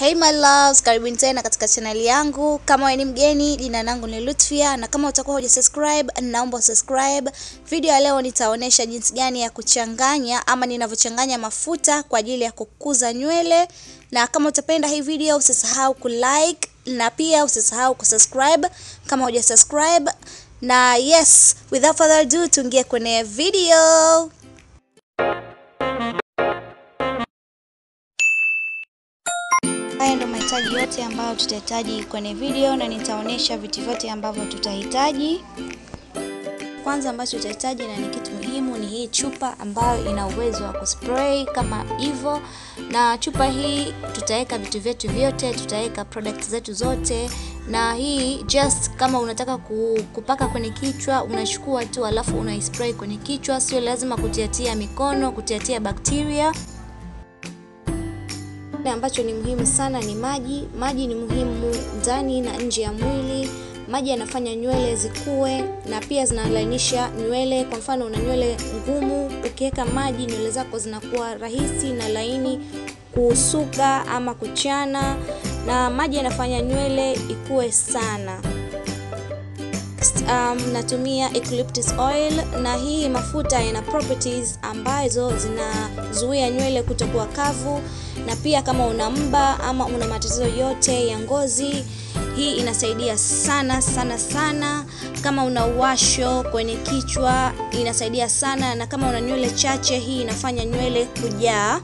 Hey my loves, karibuni tena katika chaneli yangu. Kama wewe ni mgeni, jina langu ni Lutfia na kama utakuwa huja subscribe, naomba subscribe. Video ya leo nitaonesha jinsi gani ya kuchanganya ama ninavyochanganya mafuta kwa ajili ya kukuza nywele, na kama utapenda hii video usisahau kulike na pia usisahau kusubscribe kama huja subscribe. Na yes, without further ado, tuingie kwenye video. Mahitaji yote ambayo tutahitaji kwenye video na nitaonyesha vitu vyote ambavyo tutahitaji. Kwanza ambacho tutahitaji na ni kitu muhimu ni hii chupa ambayo ina uwezo wa kuspray kama hivyo, na chupa hii tutaweka vitu vyetu vyote, tutaweka product zetu zote, na hii just kama unataka kupaka kwenye kichwa unachukua tu, alafu unaispray kwenye kichwa, sio lazima kutiatia mikono, kutiatia bakteria ambacho ni muhimu sana ni maji. Maji ni muhimu ndani na nje ya mwili. Maji yanafanya nywele zikue na pia zinalainisha nywele. Kwa mfano, una nywele ngumu, ukiweka maji nywele zako zinakuwa rahisi na laini kusuka ama kuchana, na maji yanafanya nywele ikue sana. Um, natumia eucalyptus oil na hii mafuta yana properties ambazo zinazuia nywele kutokuwa kavu, na pia kama una mba ama una matatizo yote ya ngozi, hii inasaidia sana sana sana. Kama una uwasho kwenye kichwa inasaidia sana, na kama una nywele chache, hii inafanya nywele kujaa.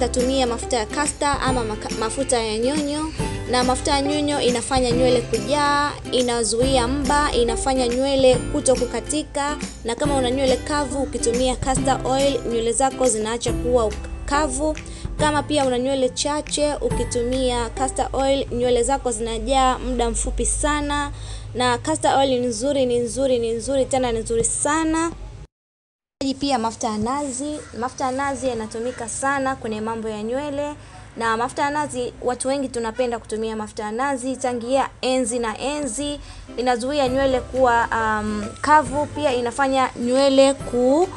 Tatumia mafuta ya kasta ama mafuta ya nyonyo na mafuta ya nyunyo inafanya nywele kujaa, inazuia mba, inafanya nywele kuto kukatika. Na kama una nywele kavu, ukitumia castor oil nywele zako zinaacha kuwa kavu. Kama pia una nywele chache, ukitumia castor oil nywele zako zinajaa muda mfupi sana. Na castor oil ni nzuri, ni nzuri, ni nzuri tena ni nzuri sana. Pia mafuta ya nazi, mafuta ya nazi yanatumika sana kwenye mambo ya nywele na mafuta ya nazi, watu wengi tunapenda kutumia mafuta ya nazi tangia enzi na enzi. Inazuia nywele kuwa um, kavu, pia inafanya nywele ku,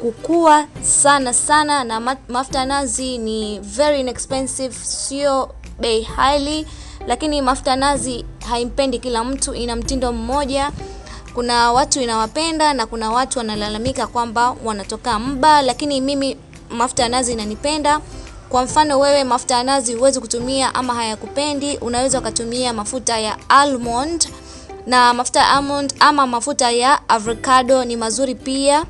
kukua sana sana. Na mafuta ya nazi ni very inexpensive, sio bei highly, lakini mafuta ya nazi haimpendi kila mtu, ina mtindo mmoja. Kuna watu inawapenda na kuna watu wanalalamika kwamba wanatoka mba, lakini mimi mafuta ya nazi inanipenda. Kwa mfano wewe, mafuta ya nazi huwezi kutumia ama hayakupendi, unaweza ukatumia mafuta ya almond, na mafuta ya almond ama mafuta ya avocado ni mazuri pia.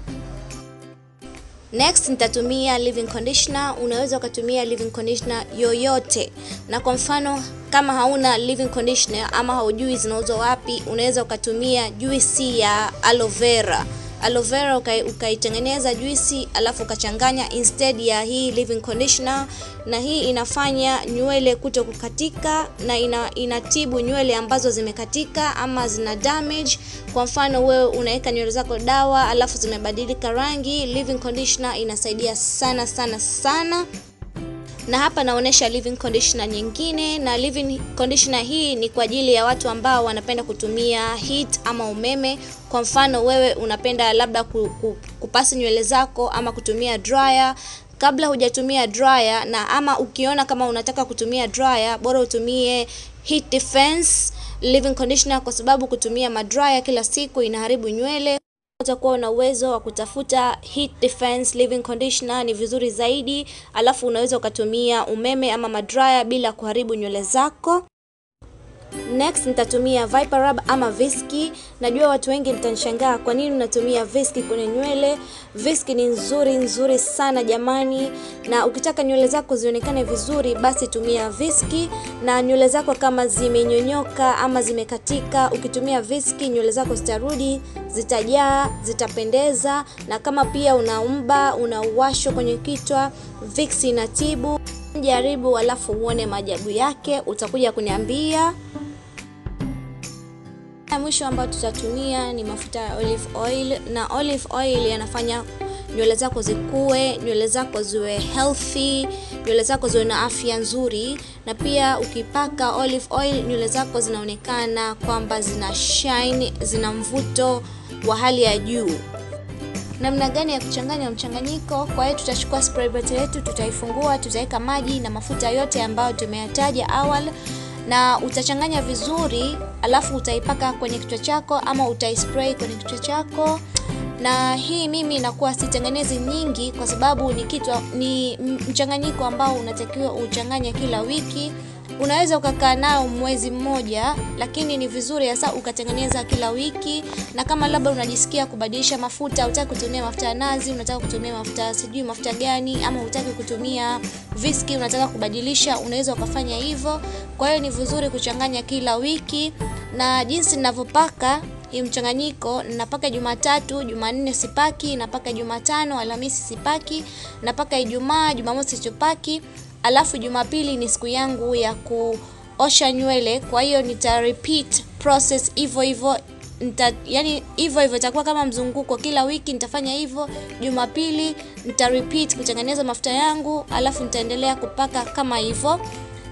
Next nitatumia leave-in conditioner. Unaweza ukatumia leave-in conditioner yoyote, na kwa mfano kama hauna leave-in conditioner ama haujui zinauzwa wapi, unaweza ukatumia juisi ya aloe vera aloe vera ukaitengeneza uka juisi alafu ukachanganya instead ya hii leave-in conditioner, na hii inafanya nywele kuto kukatika na ina, inatibu nywele ambazo zimekatika ama zina damage. Kwa mfano wewe unaweka nywele zako dawa alafu zimebadilika rangi, leave-in conditioner inasaidia sana sana sana na hapa naonesha leave-in conditioner nyingine, na leave-in conditioner hii ni kwa ajili ya watu ambao wanapenda kutumia heat ama umeme. Kwa mfano wewe unapenda labda kupasi nywele zako ama kutumia dryer. Kabla hujatumia dryer na ama ukiona kama unataka kutumia dryer, bora utumie heat defense leave-in conditioner, kwa sababu kutumia madryer kila siku inaharibu nywele. Utakuwa na uwezo wa kutafuta heat defense leave-in conditioner ni vizuri zaidi, alafu unaweza ukatumia umeme ama madryer bila kuharibu nywele zako. Next nitatumia Viper Rub ama Viski. Najua watu wengi mtanishangaa kwa nini unatumia Viski kwenye nywele. Viski ni nzuri nzuri sana jamani, na ukitaka nywele zako zionekane vizuri, basi tumia Viski. Na nywele zako kama zimenyonyoka ama zimekatika, ukitumia Viski nywele zako zitarudi, zitajaa, zitapendeza. Na kama pia una mba, una uwasho kwenye kichwa, Viski inatibu. Jaribu alafu uone majabu yake, utakuja kuniambia. Mwisho ambayo tutatumia ni mafuta ya olive oil, na olive oil yanafanya nywele zako zikue, nywele zako ziwe healthy, nywele zako ziwe na afya nzuri, na pia ukipaka olive oil nywele zako zinaonekana kwamba zina shine, zina mvuto wa hali ya juu. namna gani ya kuchanganya mchanganyiko. Kwa hiyo tutachukua spray bottle yetu, tutaifungua, tutaweka maji na mafuta yote ambayo tumeyataja awali na utachanganya vizuri, alafu utaipaka kwenye kichwa chako ama utaispray kwenye kichwa chako. Na hii mimi inakuwa sitengenezi nyingi, kwa sababu ni kitu ni mchanganyiko ambao unatakiwa uchanganye kila wiki. Unaweza ukakaa nao mwezi mmoja, lakini ni vizuri hasa ukatengeneza kila wiki. Na kama labda unajisikia kubadilisha mafuta, utaki kutumia mafuta ya nazi, unataka kutumia mafuta sijui mafuta gani, ama utaki kutumia viski, unataka kubadilisha, unaweza ukafanya hivyo. Kwa hiyo ni vizuri kuchanganya kila wiki, na jinsi ninavyopaka hii mchanganyiko, napaka Jumatatu, Jumanne sipaki, napaka Jumatano, Alhamisi sipaki, napaka Ijumaa, Jumamosi sipaki alafu Jumapili ni siku yangu ya kuosha nywele. Kwa hiyo nita repeat process hivyo hivyo, nita yani hivyo hivyo, itakuwa kama mzunguko, kila wiki nitafanya hivyo. Jumapili nita repeat kutengeneza mafuta yangu, alafu nitaendelea kupaka kama hivyo.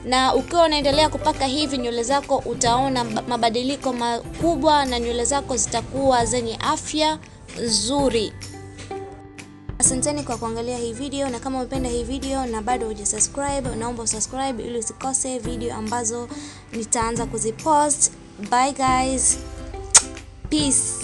Na ukiwa unaendelea kupaka hivi, nywele zako utaona mabadiliko makubwa, na nywele zako zitakuwa zenye afya nzuri. Asanteni kwa kuangalia hii video, na kama umependa hii video na bado hujasubscribe, naomba usubscribe ili usikose video ambazo nitaanza kuzipost. Bye guys, peace.